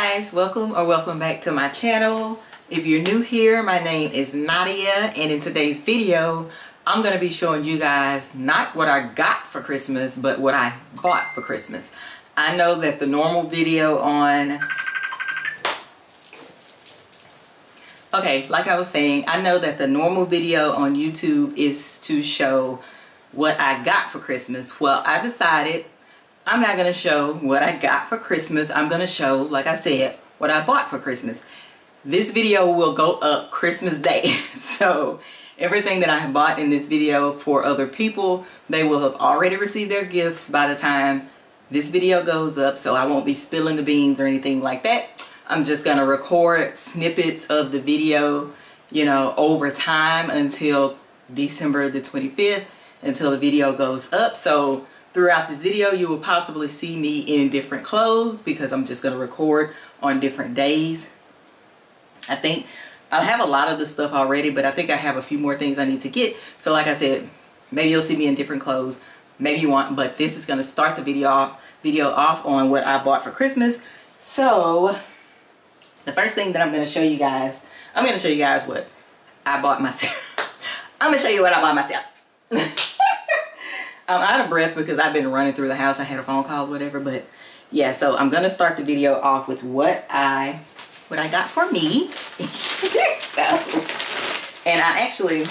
guys welcome or welcome back to my channel. If you're new here my name is Nidiya and in today's video I'm gonna be showing you guys not what I got for Christmas but what I bought for Christmas. I know that the normal video on okay like I was saying I know that the normal video on YouTube is to show what I got for Christmas. Well I decided I'm not going to show what I got for Christmas. I'm going to show, like I said, what I bought for Christmas. This video will go up Christmas Day. so everything that I have bought in this video for other people, they will have already received their gifts by the time this video goes up. So I won't be spilling the beans or anything like that. I'm just going to record snippets of the video, you know, over time until December the 25th, until the video goes up. So Throughout this video, you will possibly see me in different clothes because I'm just going to record on different days. I think I have a lot of the stuff already, but I think I have a few more things I need to get. So like I said, maybe you'll see me in different clothes. Maybe you want, but this is going to start the video off, video off on what I bought for Christmas. So the first thing that I'm going to show you guys, I'm going to show you guys what I bought myself. I'm going to show you what I bought myself. I'm out of breath because I've been running through the house. I had a phone call whatever, but yeah, so I'm gonna start the video off with what I what I got for me. so and I actually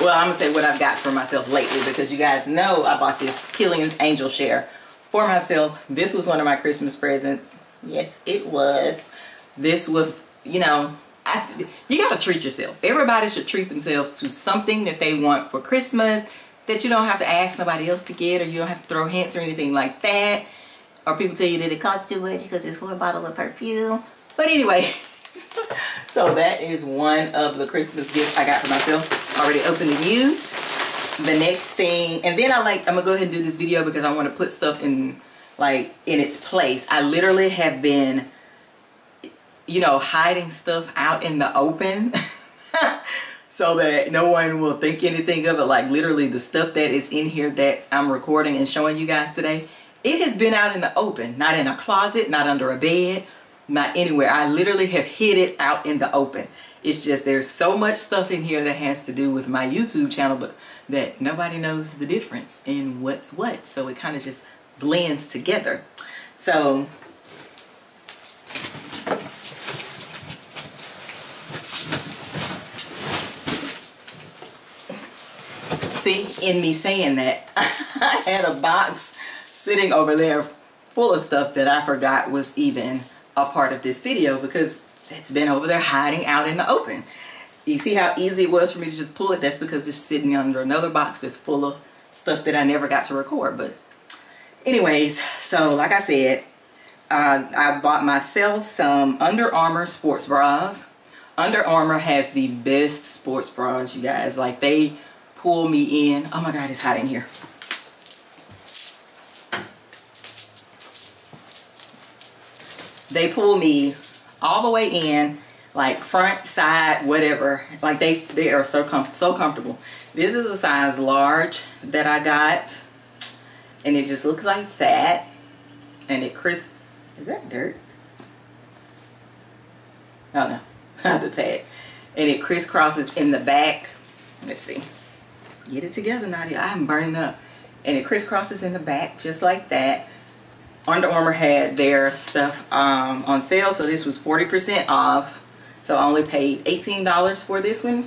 well I'm gonna say what I've got for myself lately because you guys know I bought this Kilian's Angel Share for myself. This was one of my Christmas presents. Yes, it was. This was, you know, I, you got to treat yourself. Everybody should treat themselves to something that they want for Christmas that you don't have to ask nobody else to get or you don't have to throw hints or anything like that. Or people tell you that it costs too much because it's for a bottle of perfume. But anyway, so that is one of the Christmas gifts I got for myself. Already opened and used. The next thing, and then I like, I'm gonna go ahead and do this video because I want to put stuff in like in its place. I literally have been you know, hiding stuff out in the open so that no one will think anything of it. Like literally the stuff that is in here that I'm recording and showing you guys today, it has been out in the open, not in a closet, not under a bed, not anywhere. I literally have hid it out in the open. It's just there's so much stuff in here that has to do with my YouTube channel, but that nobody knows the difference in what's what. So it kind of just blends together. So see, in me saying that, I had a box sitting over there full of stuff that I forgot was even a part of this video because it's been over there hiding out in the open. You see how easy it was for me to just pull it? That's because it's sitting under another box that's full of stuff that I never got to record. But anyways, so like I said, uh, I bought myself some Under Armour sports bras. Under Armour has the best sports bras, you guys. Like they pull me in. Oh my God, it's hot in here. They pull me all the way in, like front, side, whatever. Like they, they are so, com so comfortable. This is a size large that I got. And it just looks like that. And it crisp. Is that dirt? Oh no, the tag. And it crisscrosses in the back. Let's see. Get it together, Nidiya. I'm burning up. And it crisscrosses in the back just like that. Under Armour had their stuff um, on sale, so this was 40% off. So I only paid $18 for this one.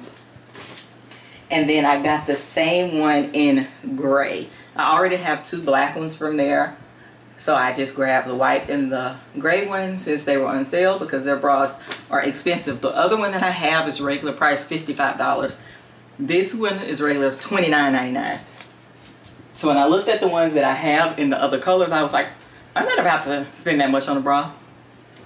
And then I got the same one in gray. I already have two black ones from there. So I just grabbed the white and the gray one since they were on sale because their bras are expensive. The other one that I have is regular price $55. This one is regular $29.99. So when I looked at the ones that I have in the other colors, I was like, I'm not about to spend that much on a bra.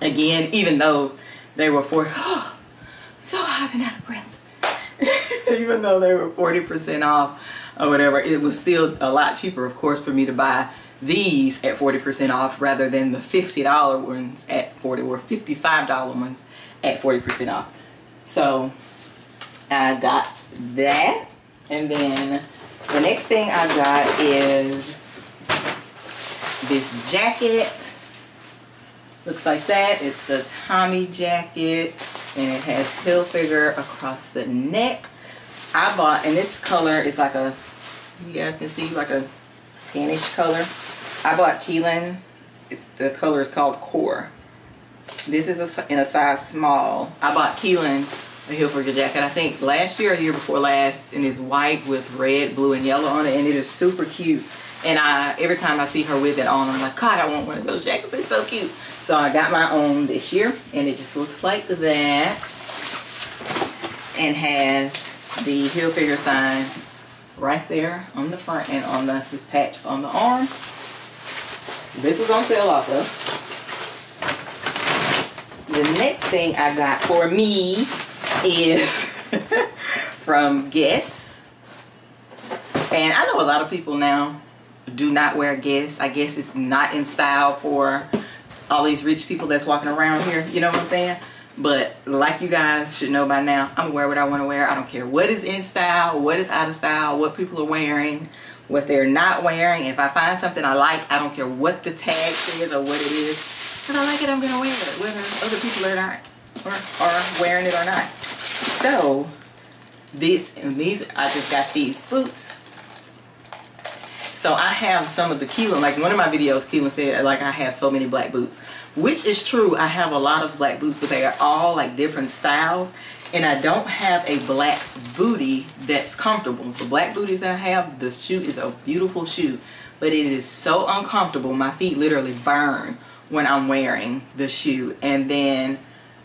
Again, even though they were for, oh, so hot and out of breath. even though they were 40% off or whatever, it was still a lot cheaper, of course, for me to buy these at 40% off rather than the $50 ones at 40 or $55 ones at 40% off. So I got that. And then the next thing I got is this jacket. Looks like that. It's a Tommy jacket and it has Hilfiger across the neck. I bought, and this color is like a, you guys can see, like a tannish color. I bought Keelan, the color is called Core. This is a, in a size small. I bought Keelan a Hilfiger jacket, I think last year or year before last, and it's white with red, blue, and yellow on it, and it is super cute. And I, every time I see her with it on, I'm like, God, I want one of those jackets. It's so cute. So I got my own this year, and it just looks like that. And has the Hilfiger sign right there on the front and on the this patch on the arm. This was on sale also. The next thing I got for me is from Guess. And I know a lot of people now do not wear Guess. I guess it's not in style for all these rich people that's walking around here. You know what I'm saying? But like you guys should know by now, I'm wear what I want to wear. I don't care what is in style, what is out of style, what people are wearing, what they're not wearing. If I find something I like, I don't care what the tag says or what it is. If I like it, I'm to wear it, whether other people are not or are wearing it or not. So, this and these, I just got these boots. So I have some of the Keelan, like one of my videos, Keelan said, like I have so many black boots which is true I have a lot of black boots but they are all like different styles and I don't have a black booty that's comfortable the black booties I have the shoe is a beautiful shoe but it is so uncomfortable my feet literally burn when I'm wearing the shoe and then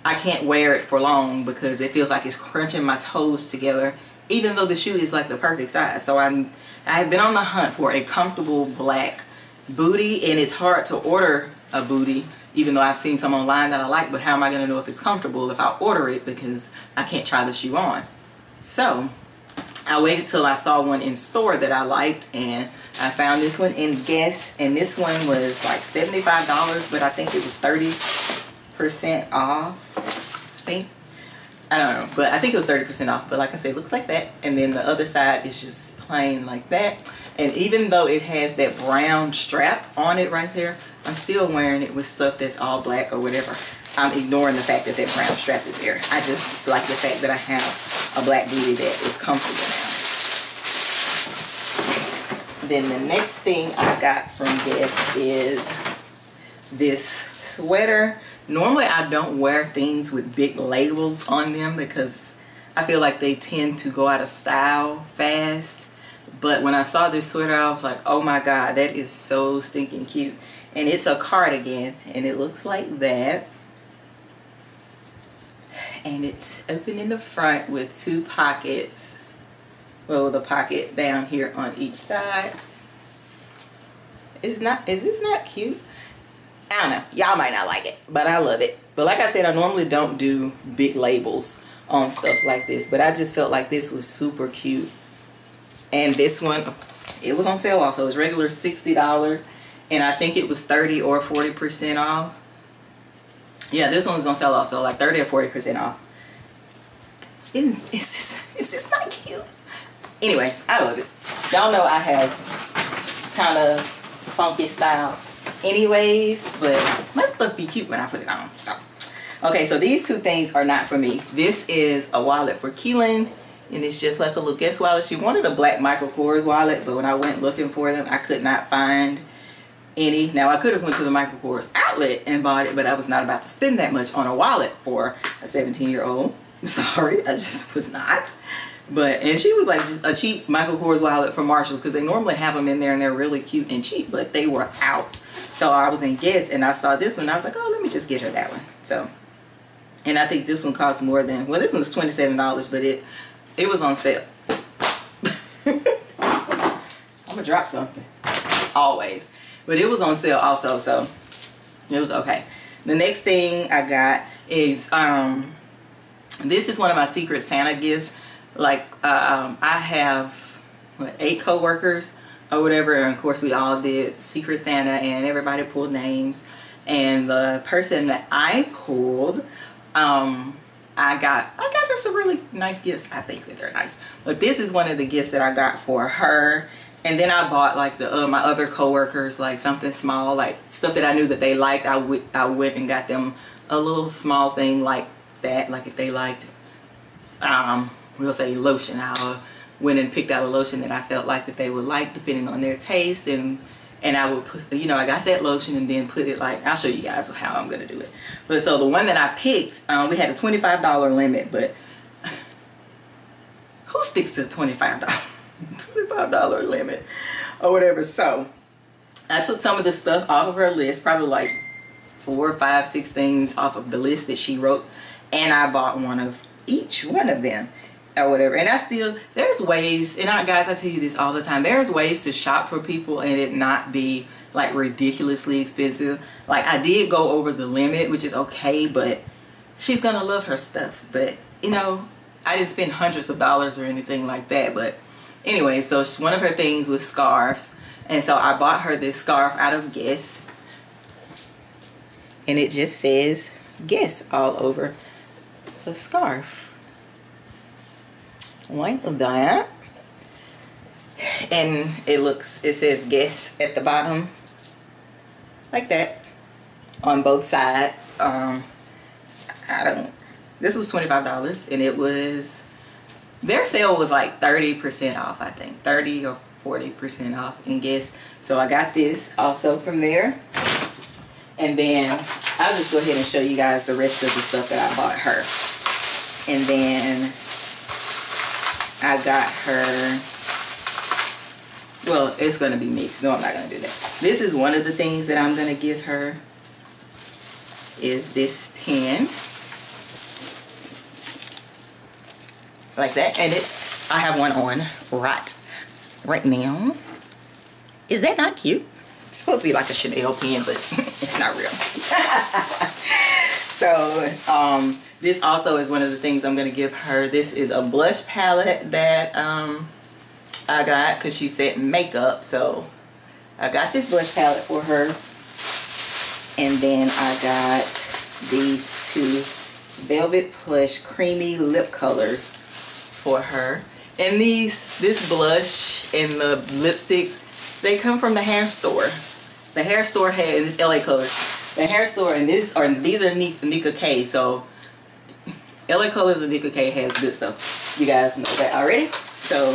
I can't wear it for long because it feels like it's crunching my toes together even though the shoe is like the perfect size so I'm I have been on the hunt for a comfortable black booty and it's hard to order a booty even though I've seen some online that I like, but how am I going to know if it's comfortable if I order it because I can't try the shoe on. So I waited till I saw one in store that I liked and I found this one in Guess and this one was like $75 but I think it was 30% off I don't know but I think it was 30% off but like I said looks like that and then the other side is just plain like that and even though it has that brown strap on it right there I'm still wearing it with stuff that's all black or whatever. I'm ignoring the fact that that brown strap is there. I just like the fact that I have a black booty that is comfortable now. Then the next thing I got from this is this sweater. Normally I don't wear things with big labels on them because I feel like they tend to go out of style fast. But when I saw this sweater, I was like, oh my God, that is so stinking cute. And it's a cardigan and it looks like that. And it's open in the front with two pockets. Well the pocket down here on each side. Is not is this not cute I don't know y'all might not like it but I love it but like I said I normally don't do big labels on stuff like this but I just felt like this was super cute and this one it was on sale also it's regular $60 and I think it was 30 or 40% off. Yeah, this one's on sale also, like 30 or 40% off. Isn't, is this, is this not cute? Anyways, I love it. Y'all know I have kind of funky style anyways, but my stuff be cute when I put it on, so. Okay, so these two things are not for me. This is a wallet for Keelan, and it's just like a little Guess wallet. She wanted a black Michael Kors wallet, but when I went looking for them, I could not find any. Now I could have went to the Michael Kors outlet and bought it, but I was not about to spend that much on a wallet for a 17 year old. sorry, I just was not. But, and she was like just a cheap Michael Kors wallet from Marshalls because they normally have them in there and they're really cute and cheap, but they were out. So I was in Guess and I saw this one. I was like, oh, let me just get her that one. So, and I think this one cost more than, well, this one was $27, but it, it was on sale. I'm gonna drop something. Always. But it was on sale also, so it was okay. The next thing I got is, um, this is one of my secret Santa gifts. Like, um, I have, what, eight co-workers or whatever. And of course, we all did Secret Santa and everybody pulled names. And the person that I pulled, um, I got I got her some really nice gifts. I think that they're nice. But this is one of the gifts that I got for her and then I bought like the uh, my other coworkers like something small, like stuff that I knew that they liked. I would I went and got them a little small thing like that. Like if they liked, um, we'll say lotion. I went and picked out a lotion that I felt like that they would like, depending on their taste, and and I would put, you know, I got that lotion and then put it like I'll show you guys how I'm gonna do it. But so the one that I picked, um, we had a twenty five dollar limit, but who sticks to twenty five dollars? $25 limit or whatever. So I took some of the stuff off of her list, probably like four, five, six things off of the list that she wrote. And I bought one of each one of them or whatever. And I still, there's ways, and I, guys, I tell you this all the time, there's ways to shop for people and it not be like ridiculously expensive. Like I did go over the limit, which is okay, but she's gonna love her stuff. But you know, I didn't spend hundreds of dollars or anything like that, but anyway so one of her things was scarves and so I bought her this scarf out of Guess and it just says Guess all over the scarf like that and it looks it says Guess at the bottom like that on both sides um I don't this was $25 and it was their sale was like 30% off, I think. 30 or 40% off in Guess. So I got this also from there. And then I'll just go ahead and show you guys the rest of the stuff that I bought her. And then I got her, well, it's going to be mixed. No, I'm not going to do that. This is one of the things that I'm going to give her is this pen. like that and it's I have one on right right now is that not cute it's supposed to be like a Chanel pen but it's not real so um this also is one of the things I'm gonna give her this is a blush palette that um I got because she said makeup so I got this blush palette for her and then I got these two velvet plush creamy lip colors for her. And these, this blush and the lipsticks, they come from the hair store. The hair store had this LA Colors. The hair store and this are these are Nicka K. So LA Colors and Nicka K has good stuff. You guys know that already. So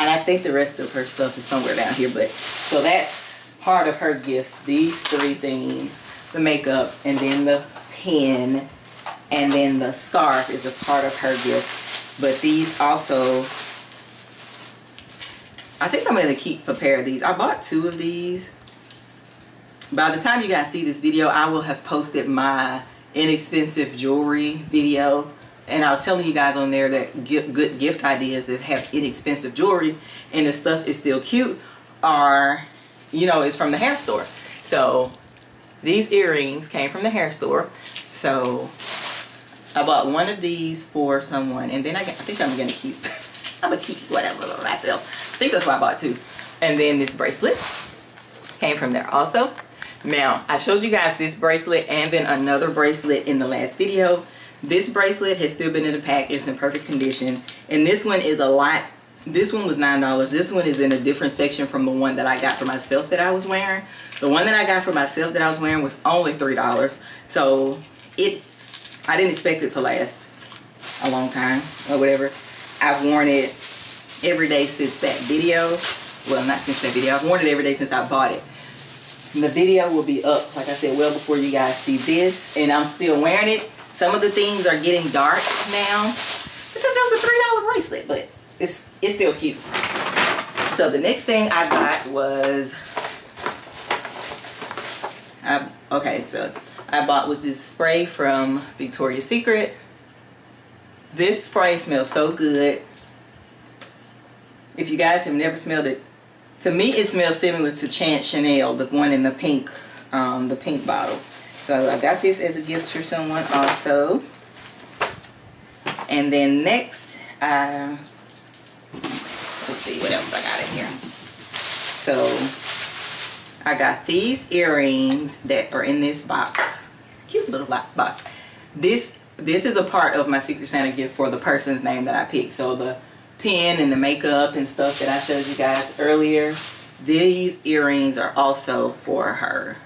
and I think the rest of her stuff is somewhere down here. But so that's part of her gift. These three things, the makeup and then the pen and then the scarf is a part of her gift but these also, I think I'm to keep a pair of these. I bought two of these. By the time you guys see this video, I will have posted my inexpensive jewelry video. And I was telling you guys on there that good gift ideas that have inexpensive jewelry and the stuff is still cute are, you know, is from the hair store. So these earrings came from the hair store. So I bought one of these for someone and then I, I think I'm gonna keep I'm gonna keep whatever myself I think that's why I bought two and then this bracelet came from there also now I showed you guys this bracelet and then another bracelet in the last video this bracelet has still been in the pack it's in perfect condition and this one is a lot this one was nine dollars this one is in a different section from the one that I got for myself that I was wearing the one that I got for myself that I was wearing was only three dollars so it I didn't expect it to last a long time or whatever. I've worn it every day since that video. Well, not since that video. I've worn it every day since I bought it. And the video will be up, like I said, well before you guys see this. And I'm still wearing it. Some of the things are getting dark now because it was a $3 bracelet, but it's, it's still cute. So the next thing I got was, I, okay, so I bought was this spray from Victoria's Secret. This spray smells so good. If you guys have never smelled it, to me it smells similar to Chance Chanel, the one in the pink, um, the pink bottle. So I got this as a gift for someone also. And then next, uh, let's see what else I got in here. So I got these earrings that are in this box. It's a cute little box. This this is a part of my Secret Santa gift for the person's name that I picked. So the pen and the makeup and stuff that I showed you guys earlier. These earrings are also for her.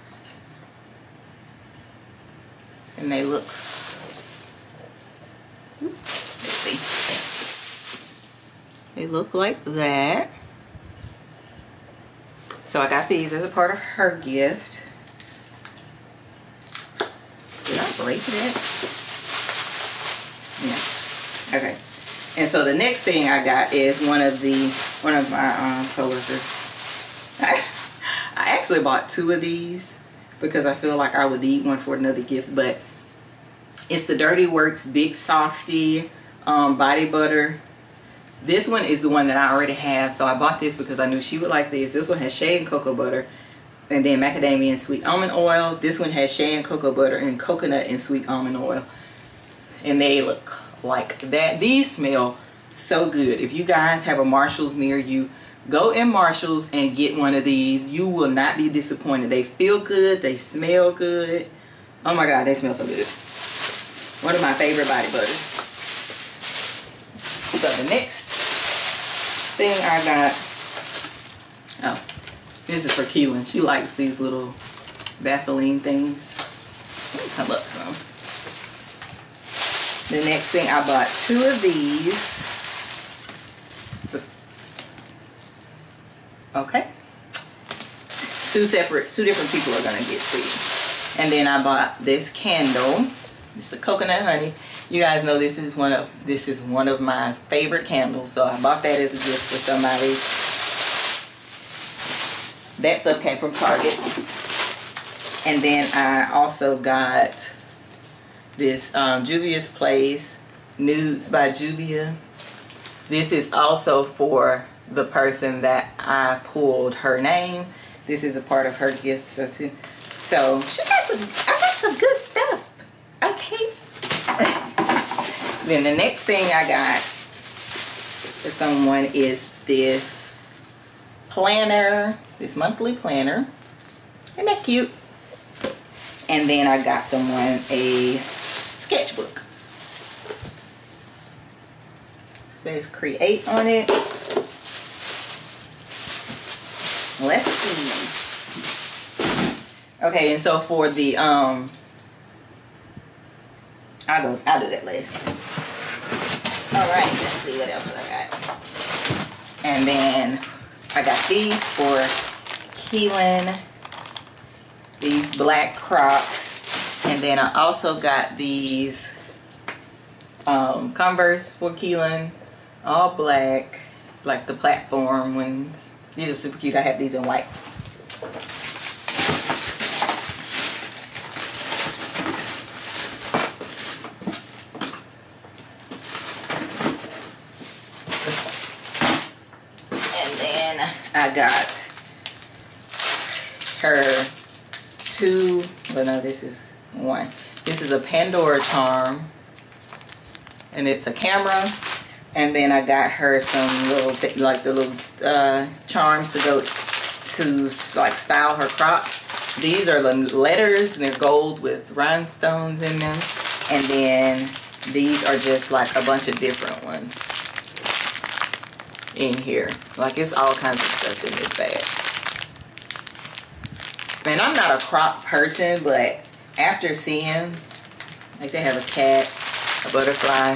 And they look, let's see. They look like that. So I got these as a part of her gift. Did I break it? Yeah. Okay. And so the next thing I got is one of the one of my um, coworkers. I, I actually bought two of these because I feel like I would need one for another gift, but it's the Dirty Works Big Softy um, Body Butter this one is the one that I already have. So I bought this because I knew she would like this. This one has shea and cocoa butter. And then macadamia and sweet almond oil. This one has shea and cocoa butter and coconut and sweet almond oil. And they look like that. These smell so good. If you guys have a Marshalls near you, go in Marshalls and get one of these. You will not be disappointed. They feel good. They smell good. Oh my God, they smell so good. One of my favorite body butters. So the next thing I got, oh, this is for Keelan. She likes these little Vaseline things. Come up some. The next thing I bought two of these. Okay. Two separate, two different people are gonna get these. And then I bought this candle. It's a coconut honey. You guys know this is one of this is one of my favorite candles, so I bought that as a gift for somebody. That stuff came from Target. And then I also got this um, Juvia's Place Nudes by Juvia. This is also for the person that I pulled her name. This is a part of her gift, so too. So she got some. I got some good stuff. Okay. Then the next thing I got for someone is this planner, this monthly planner. Isn't that cute? And then I got someone a sketchbook. Says create on it. Let's see. Okay, and so for the um I'll go I'll do that list. Alright, let's see what else I got. And then I got these for Keelan. These black Crocs. And then I also got these um, Converse for Keelan. All black. Like the platform ones. These are super cute. I have these in white. And then I got her two, well no, this is one. This is a Pandora charm. And it's a camera. And then I got her some little, like the little uh, charms to go to like style her Crocs. These are the letters and they're gold with rhinestones in them. And then these are just like a bunch of different ones in here. Like it's all kinds of stuff in this bag. Man, I'm not a Croc person, but after seeing, like they have a cat, a butterfly,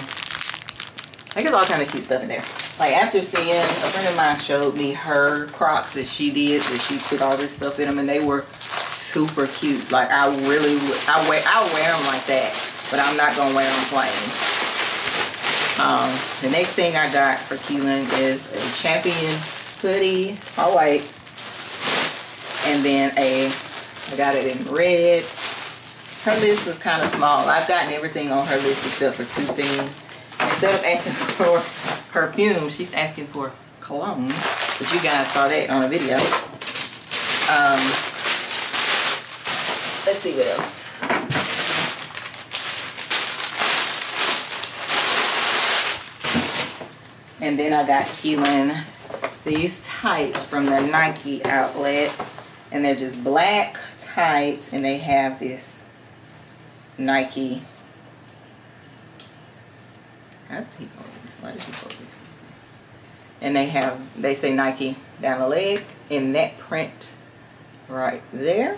like it's all kind of cute stuff in there. Like after seeing, a friend of mine showed me her crocs that she did, that she put all this stuff in them and they were super cute. Like I really would, I wear, I wear them like that, but I'm not gonna wear them plain. Um, the next thing I got for Keelan is a Champion hoodie, all white. And then a, I got it in red. Her list was kind of small. I've gotten everything on her list except for two things. Instead of asking for perfume, she's asking for cologne. But you guys saw that on a video. Um, let's see what else. And then I got Keelan these tights from the Nike outlet. And they're just black tights and they have this Nike. How this? Why this? and they have they say Nike down the leg in that print right there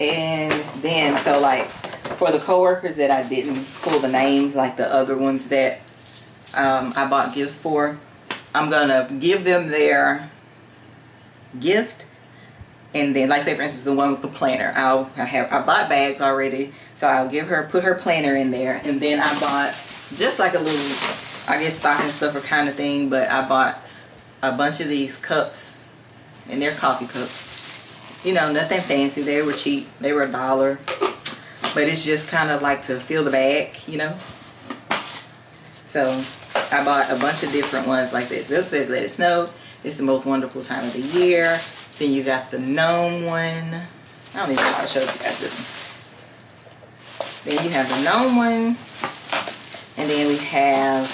and then so like for the coworkers that I didn't pull the names like the other ones that um, I bought gifts for I'm gonna give them their gift and then like say for instance the one with the planner I'll I have I bought bags already so I'll give her put her planner in there and then I bought just like a little I guess stocking stuffer kind of thing but I bought a bunch of these cups and they're coffee cups you know, nothing fancy. They were cheap. They were a dollar. But it's just kind of like to fill the bag, you know. So I bought a bunch of different ones like this. This says Let It Snow. It's the most wonderful time of the year. Then you got the gnome one. I don't even know if I showed you guys this one. Then you have the gnome one. And then we have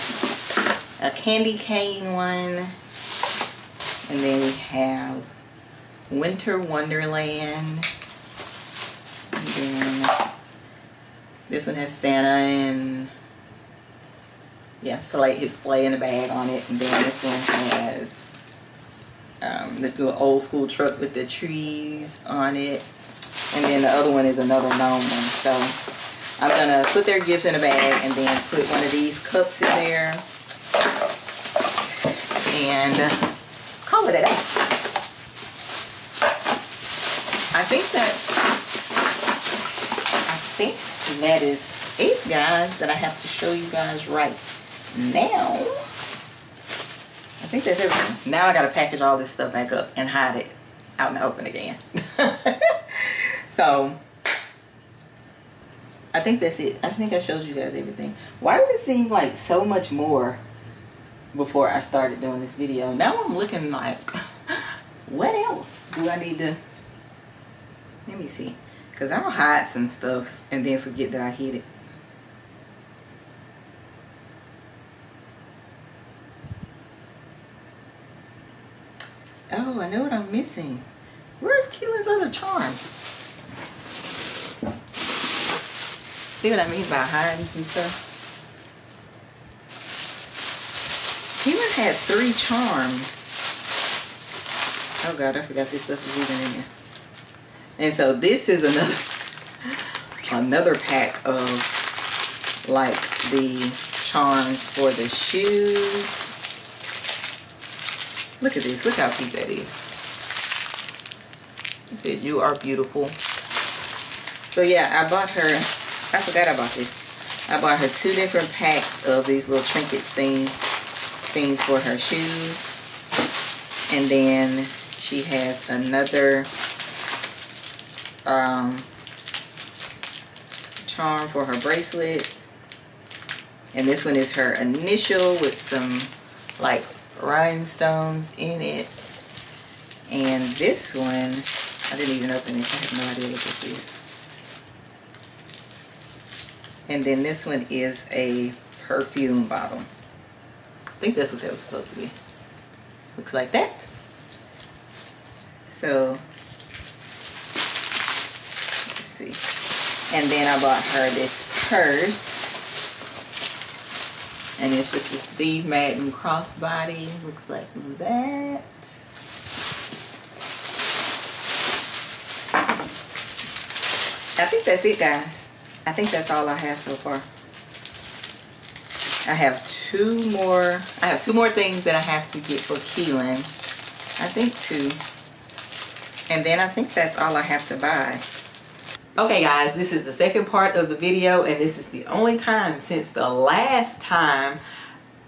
a candy cane one. And then we have Winter Wonderland. And then this one has Santa and yeah, sleigh, his sleigh in a bag on it. And then this one has um, the little old school truck with the trees on it. And then the other one is another known one. So I'm gonna put their gifts in a bag and then put one of these cups in there and call it a day. I think that I think that is it guys that I have to show you guys right now. Think that's everything. Now I gotta package all this stuff back up and hide it out in the open again. so I think that's it. I think I showed you guys everything. Why did it seem like so much more before I started doing this video? Now I'm looking like, what else do I need to let me see. Because I'll hide some stuff and then forget that I hid it. Oh, I know what I'm missing. Where's Keelan's other charms? See what I mean by hiding some stuff? Keelan had three charms. Oh God, I forgot this stuff is even in there. And so this is another another pack of like the charms for the shoes. Look at this. Look how cute that is. It you are beautiful. So yeah, I bought her, I forgot I bought this. I bought her two different packs of these little trinkets things, things for her shoes. And then she has another um, charm for her bracelet. And this one is her initial with some like rhinestones in it. And this one, I didn't even open it. I have no idea what this is. And then this one is a perfume bottle. I think that's what that was supposed to be. Looks like that. So let's see. And then I bought her this purse. And it's just a Steve Madden crossbody. Looks like that. I think that's it, guys. I think that's all I have so far. I have two more, I have two more things that I have to get for Keelan. I think two. And then I think that's all I have to buy. Okay guys, this is the second part of the video and this is the only time since the last time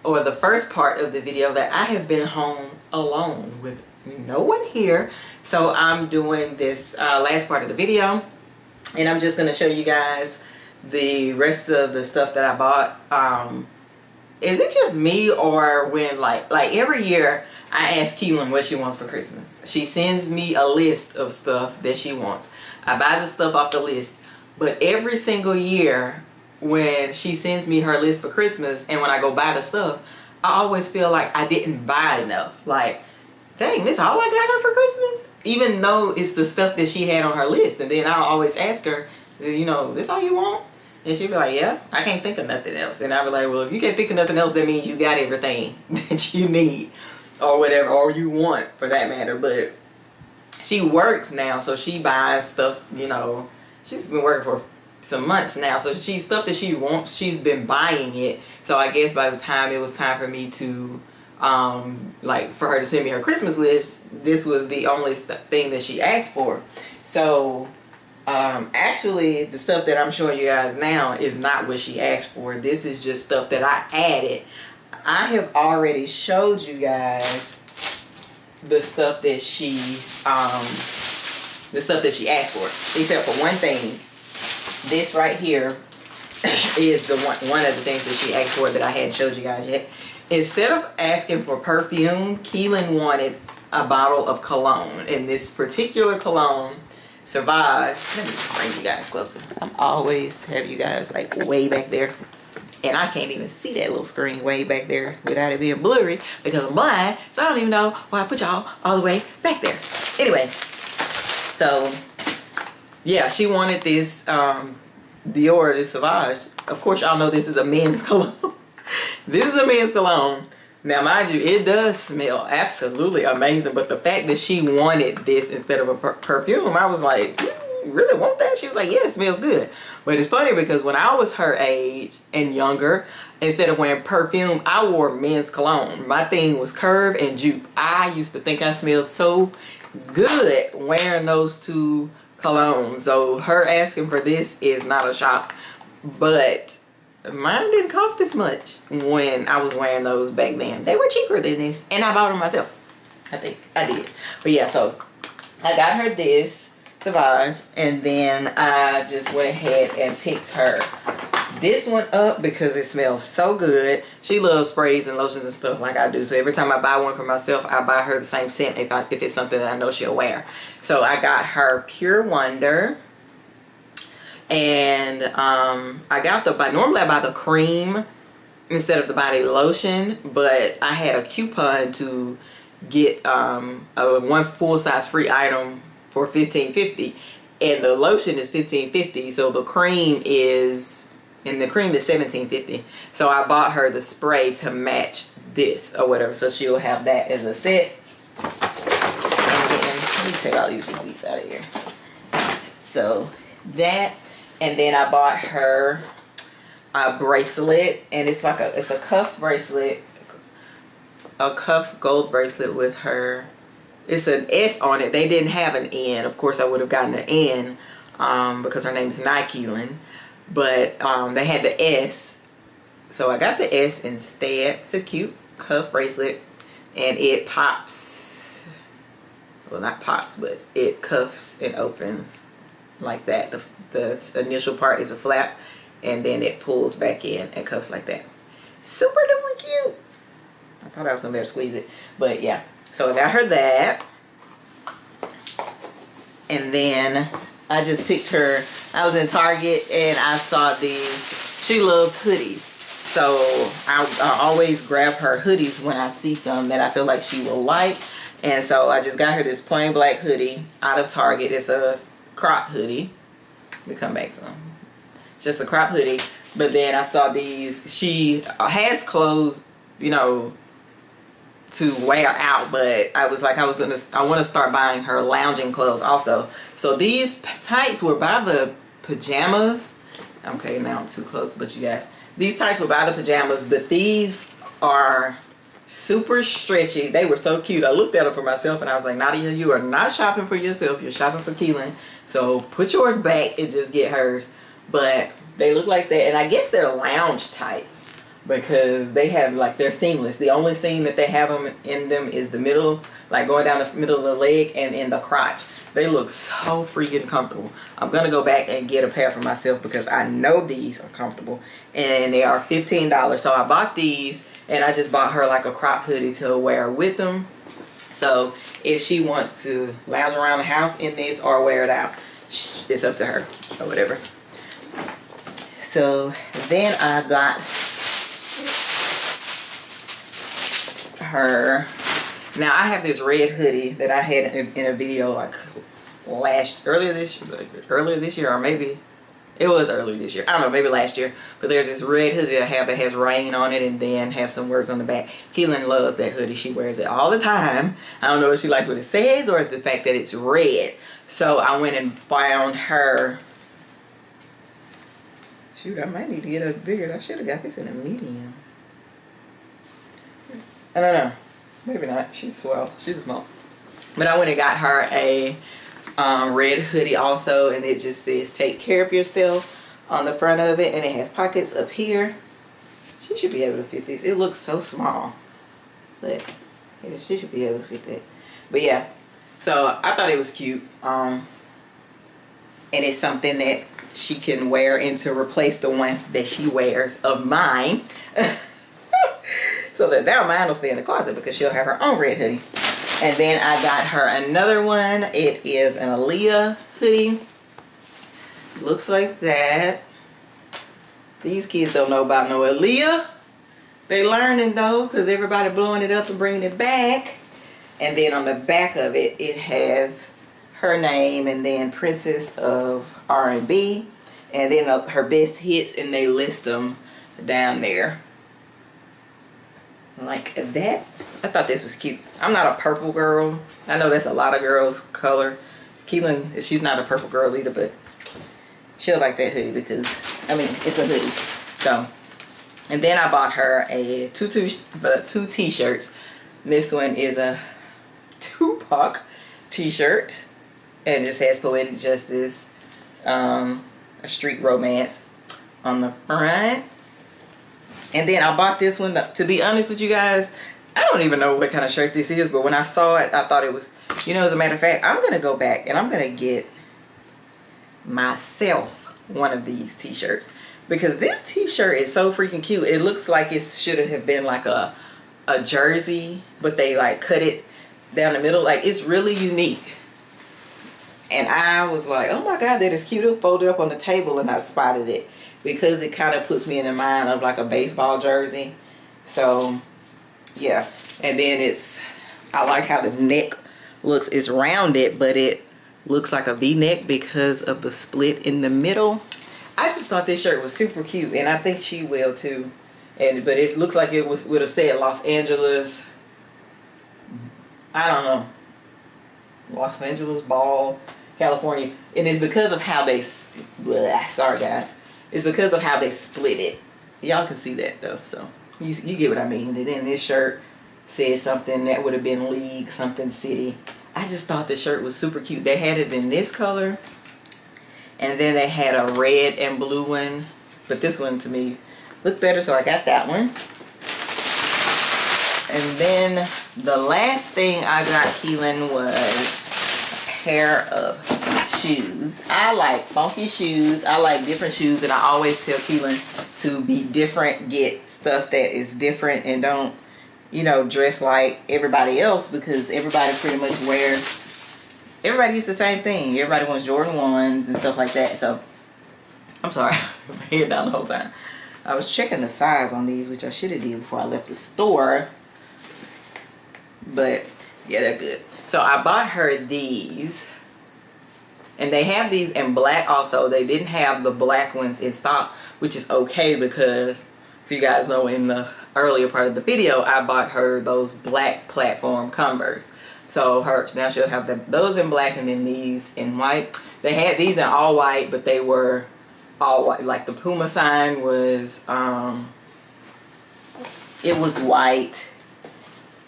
or the first part of the video that I have been home alone with no one here. So I'm doing this uh, last part of the video and I'm just going to show you guys the rest of the stuff that I bought. Um, is it just me or when like like every year I ask Keelan what she wants for Christmas. She sends me a list of stuff that she wants. I buy the stuff off the list. But every single year when she sends me her list for Christmas and when I go buy the stuff, I always feel like I didn't buy enough. Like, dang, this all I got her for Christmas? Even though it's the stuff that she had on her list. And then I'll always ask her, you know, this all you want? And she'd be like, yeah, I can't think of nothing else. And I'd be like, well, if you can't think of nothing else, that means you got everything that you need or whatever, or you want for that matter. But she works now, so she buys stuff, you know, she's been working for some months now. So she's stuff that she wants, she's been buying it. So I guess by the time it was time for me to, um, like for her to send me her Christmas list, this was the only thing that she asked for. So um, actually the stuff that I'm showing you guys now is not what she asked for. This is just stuff that I added. I have already showed you guys the stuff that she um, the stuff that she asked for except for one thing this right here is the one one of the things that she asked for that I hadn't showed you guys yet instead of asking for perfume Keelan wanted a bottle of cologne and this particular cologne survived Let me bring you guys closer. I'm always have you guys like way back there. And I can't even see that little screen way back there without it being blurry because I'm blind. So I don't even know why I put y'all all the way back there. Anyway, so yeah, she wanted this um, Dior this Sauvage. Of course, y'all know this is a men's cologne. this is a men's cologne. Now, mind you, it does smell absolutely amazing, but the fact that she wanted this instead of a per perfume, I was like, you really want that? She was like, yeah, it smells good. But it's funny because when I was her age and younger, instead of wearing perfume, I wore men's cologne. My thing was Curve and Joop. I used to think I smelled so good wearing those two colognes. So her asking for this is not a shock. But mine didn't cost this much when I was wearing those back then. They were cheaper than this. And I bought them myself. I think I did. But yeah, so I got her this Sauvage and then I just went ahead and picked her this one up because it smells so good. She loves sprays and lotions and stuff like I do. So every time I buy one for myself, I buy her the same scent if, I, if it's something that I know she'll wear. So I got her Pure Wonder and um, I got the normally I buy the cream instead of the body lotion but I had a coupon to get um, a one full size free item for 15.50 and the lotion is 15.50 so the cream is and the cream is 17.50 so I bought her the spray to match this or whatever. So she'll have that as a set. And then let me take all these receipts out of here. So that and then I bought her a bracelet and it's like a it's a cuff bracelet a cuff gold bracelet with her it's an S on it. They didn't have an N. Of course I would have gotten an N um, because her name is Nikeelan but um, they had the S. So I got the S instead. It's a cute cuff bracelet. And it pops well not pops but it cuffs and opens like that. The the initial part is a flap and then it pulls back in and cuffs like that. Super duper cute. I thought I was gonna be able to squeeze it, but yeah. So I got her that. And then I just picked her, I was in Target and I saw these, she loves hoodies. So I, I always grab her hoodies when I see some that I feel like she will like. And so I just got her this plain black hoodie out of Target. It's a crop hoodie me come back some. Just a crop hoodie. But then I saw these. She has clothes, you know, to wear out. But I was like, I was to, I want to start buying her lounging clothes also. So these tights were by the pajamas. Okay, now I'm too close, but you guys. These tights were by the pajamas, but these are super stretchy. They were so cute. I looked at them for myself and I was like, Nidiya, you are not shopping for yourself. You're shopping for Keelan. So put yours back and just get hers. But they look like that. And I guess they're lounge tights because they have like they're seamless. The only seam that they have them in them is the middle, like going down the middle of the leg and in the crotch. They look so freaking comfortable. I'm to go back and get a pair for myself because I know these are comfortable. And they are $15. So I bought these and I just bought her like a crop hoodie to wear with them. So if she wants to lounge around the house in this or wear it out, it's up to her or whatever. So then I got her. Now I have this red hoodie that I had in, in a video like last earlier this like earlier this year or maybe It was earlier this year. I don't know, maybe last year. But there's this red hoodie I have that has rain on it and then have some words on the back. Keelan loves that hoodie. She wears it all the time. I don't know if she likes what it says or the fact that it's red. So I went and found her. Shoot, I might need to get a bigger. I should have got this in a medium. I don't know. Maybe not. She's swell. She's small. But I went and got her a um, red hoodie also. And it just says, take care of yourself on the front of it. And it has pockets up here. She should be able to fit this. It looks so small. But yeah, she should be able to fit that. But yeah. So I thought it was cute. Um, and it's something that she can wear and to replace the one that she wears of mine. so that now mine will stay in the closet because she'll have her own red hoodie. And then I got her another one. It is an Aaliyah hoodie. Looks like that. These kids don't know about no Aaliyah. They learning though because everybody blowing it up and bringing it back. And then on the back of it, it has her name and then Princess of R&B. And then uh, her best hits and they list them down there like that. I thought this was cute. I'm not a purple girl. I know that's a lot of girls' color. Keelan, she's not a purple girl either, but she'll like that hoodie because, I mean, it's a hoodie. So, and then I bought her a two, two, two t-shirts. This one is a Tupac t-shirt. And it just has Poetic Justice, um, a street romance on the front. And then I bought this one, to be honest with you guys, I don't even know what kind of shirt this is, but when I saw it, I thought it was, you know, as a matter of fact, I'm going to go back and I'm going to get myself one of these t-shirts because this t-shirt is so freaking cute. It looks like it should have been like a, a jersey, but they like cut it down the middle. Like it's really unique. And I was like, oh my God, that is cute. It was folded up on the table and I spotted it because it kind of puts me in the mind of like a baseball jersey. So yeah. And then it's, I like how the neck looks. It's rounded, but it looks like a v-neck because of the split in the middle. I just thought this shirt was super cute and I think she will too. And But it looks like it was would have said Los Angeles, I don't know, Los Angeles Ball, California. And it's because of how they, sorry guys it's because of how they split it. Y'all can see that though, so you, you get what I mean. And then this shirt says something that would have been League, something City. I just thought the shirt was super cute. They had it in this color. And then they had a red and blue one. But this one to me looked better, so I got that one. And then the last thing I got Keelan was a pair of shoes. I like funky shoes. I like different shoes and I always tell Keelan to be different, get stuff that is different and don't, you know, dress like everybody else because everybody pretty much wears, everybody uses the same thing. Everybody wants Jordan 1s and stuff like that. So, I'm sorry, my head down the whole time. I was checking the size on these, which I should have did before I left the store. But, yeah, they're good. So I bought her these and they have these in black also. They didn't have the black ones in stock, which is okay because if you guys know in the earlier part of the video, I bought her those black platform Converse. So her now she'll have the, those in black and then these in white. They had these in all white, but they were all white. Like the Puma sign was, um, it was white.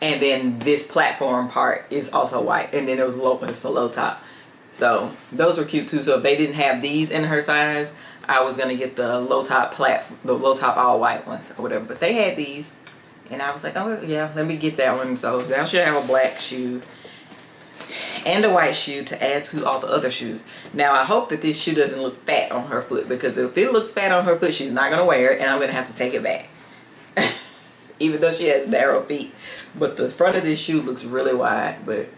And then this platform part is also white. And then it was low, it's a low top. So those were cute too. So if they didn't have these in her size, I was gonna get the low top plat, the low top all white ones or whatever. But they had these, and I was like, oh yeah, let me get that one. So now she'll have a black shoe and a white shoe to add to all the other shoes. Now I hope that this shoe doesn't look fat on her foot because if it looks fat on her foot, she's not gonna wear it, and I'm gonna have to take it back. Even though she has narrow feet, but the front of this shoe looks really wide, but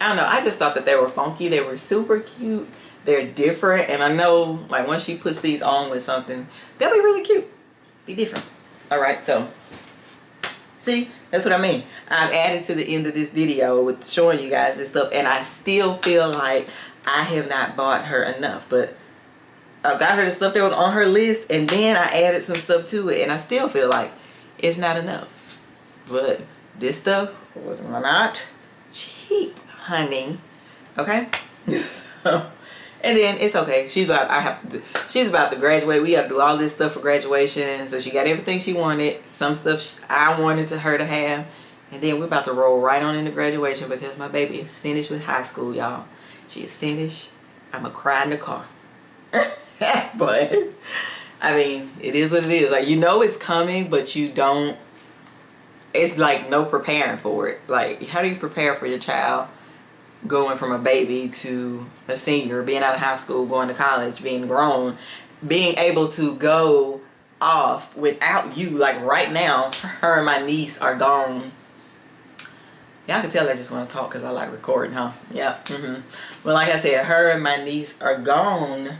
I don't know. I just thought that they were funky. They were super cute. They're different. And I know like once she puts these on with something, they'll be really cute. Be different. All right. So see, that's what I mean. I've added to the end of this video with showing you guys this stuff. And I still feel like I have not bought her enough. But I got her the stuff that was on her list and then I added some stuff to it and I still feel like it's not enough. But this stuff was not cheap, honey. Okay? and then it's okay. She's about I have to, she's about to graduate. We got to do all this stuff for graduation. So she got everything she wanted. Some stuff I wanted to her to have. And then we're about to roll right on into graduation because my baby is finished with high school, y'all. She is finished. I'm going to cry in the car. but, I mean, it is what it is. Like, you know it's coming, but you don't, it's like no preparing for it. Like, how do you prepare for your child going from a baby to a senior, being out of high school, going to college, being grown, being able to go off without you. Like right now, her and my niece are gone Y'all can tell I just want to talk because I like recording, huh? Yeah. Mm -hmm. Well, like I said, her and my niece are gone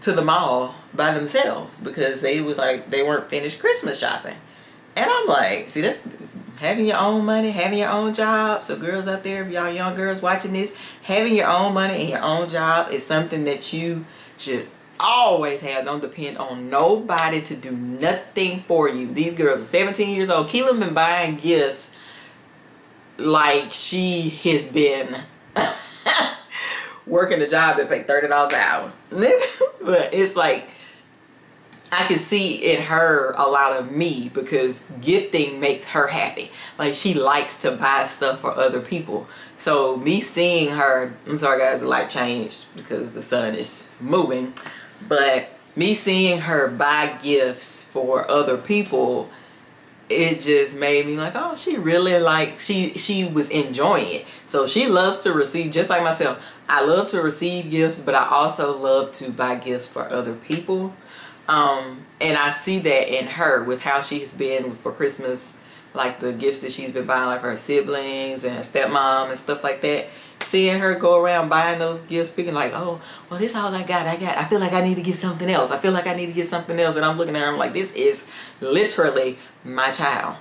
to the mall by themselves because they was like, they weren't finished Christmas shopping. And I'm like, see, that's having your own money, having your own job. So girls out there, if y'all young girls watching this, having your own money and your own job is something that you should always have. Don't depend on nobody to do nothing for you. These girls are 17 years old. Keelan been buying gifts like she has been working a job that pay $30 an hour. but it's like, I can see in her a lot of me because gifting makes her happy. Like she likes to buy stuff for other people. So me seeing her, I'm sorry guys, the light changed because the sun is moving. But me seeing her buy gifts for other people it just made me like oh she really like she she was enjoying it so she loves to receive just like myself i love to receive gifts but i also love to buy gifts for other people um and i see that in her with how she's been for christmas like the gifts that she's been buying like her siblings and her stepmom and stuff like that seeing her go around buying those gifts, picking like, oh, well, this is all I got. I got, I feel like I need to get something else. I feel like I need to get something else. And I'm looking at her, I'm like, this is literally my child.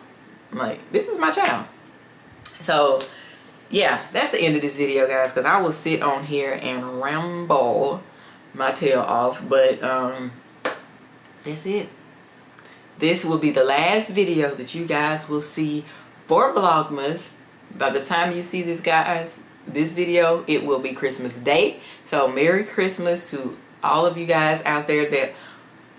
I'm like, this is my child. So, yeah, that's the end of this video, guys, because I will sit on here and ramble my tail off. But, um, that's it. This will be the last video that you guys will see for Vlogmas. By the time you see this, guys, this video it will be Christmas Day so Merry Christmas to all of you guys out there that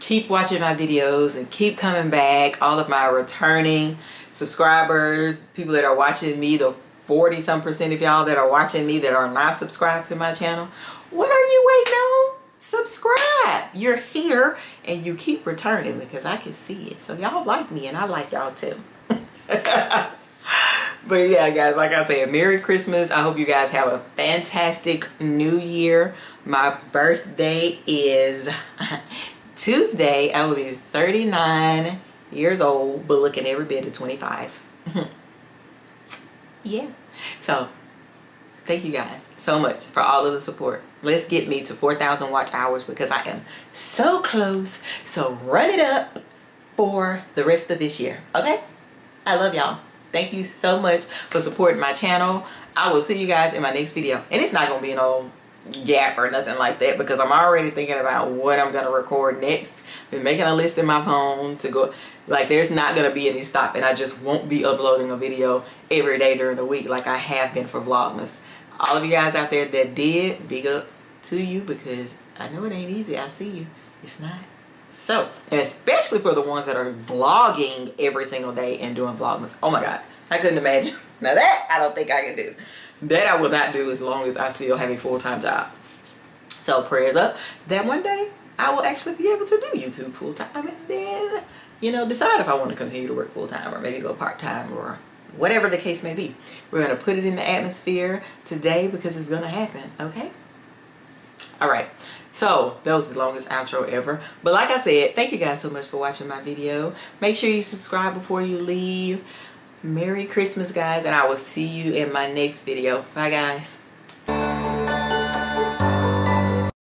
keep watching my videos and keep coming back all of my returning subscribers people that are watching me the 40 some percent of y'all that are watching me that are not subscribed to my channel what are you waiting on subscribe. You're here and you keep returning because I can see it. So y'all like me and I like y'all too. But yeah guys like i said merry christmas. I hope you guys have a fantastic new year. My birthday is tuesday. I will be 39 years old but looking every bit of 25 yeah. So thank you guys so much for all of the support let's get me to 4,000 watch hours because I am so close so run it up for the rest of this year okay I love y'all Thank you so much for supporting my channel. I will see you guys in my next video. And it's not going to be no gap or nothing like that because I'm already thinking about what I'm going to record next. Been making a list in my phone to go. Like there's not going to be any stop and I just won't be uploading a video every day during the week like I have been for Vlogmas. All of you guys out there that did, big ups to you because I know it ain't easy. I see you. It's not. So, and especially for the ones that are blogging every single day and doing vlogmas. Oh my God, I couldn't imagine. Now that I don't think I can do. That I will not do as long as I still have a full-time job. So prayers up that one day I will actually be able to do YouTube full-time and then, you know, decide if I want to continue to work full-time or maybe go part-time or whatever the case may be. We're going to put it in the atmosphere today because it's going to happen, okay? All right. So that was the longest outro ever. But like I said, thank you guys so much for watching my video. Make sure you subscribe before you leave. Merry Christmas guys and I will see you in my next video. Bye guys.